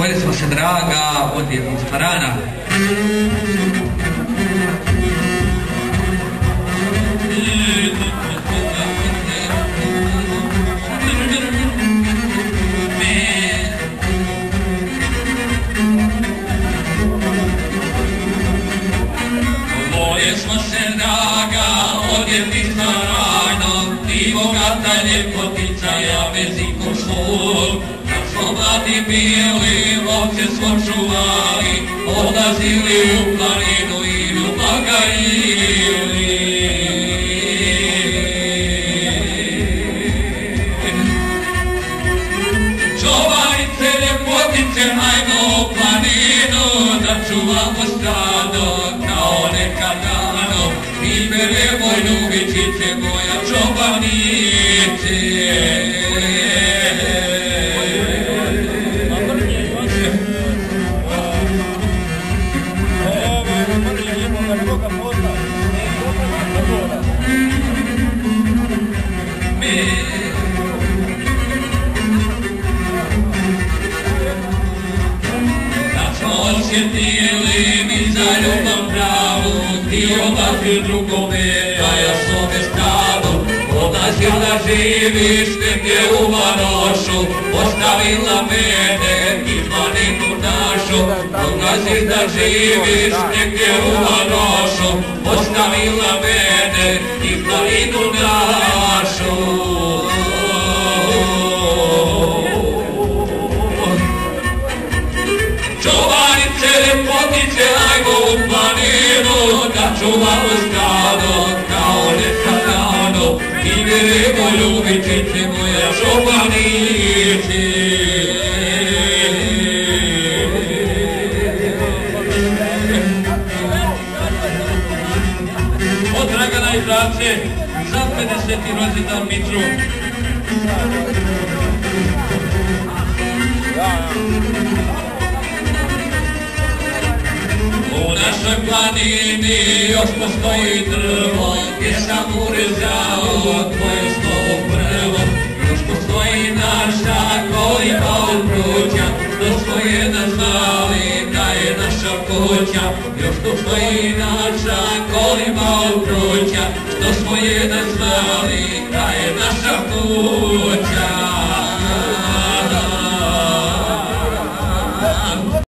Pojeli smo se draga od starana. Moje smo se draga odjetnica rajno, ti bogata ljepotica, ja svoj. Kad smo mladi bili, ovce smo čuvali, odlazili u planinu i u Bagarili. Čuvajte ljepotice, hajmo u planinu, da čuvamo stado kao nekad dano. I beremo ljubičice moja čobanice. Osjetili mi za ljubav pravu, ti odlazi drugome, a ja s ove stranu. Odlazil da živiš negdje u Varošu, ostavila mene i planinu našu. Odlazil da živiš negdje u Varošu, ostavila mene i planinu našu. Da čuvamo stado kao nekad davno. I beremo ljubičice moja čobanice. Od Dragana i za 50. rođendan Mitru. U našoj planini još postoji drvo Gdje sam urezao tvoje slovo prvo. Još postoji naša kolima od pruća To smo jedan znali da je naša kuća Još postoji naša kolima od pruća To smo jedan znali da je naša kuća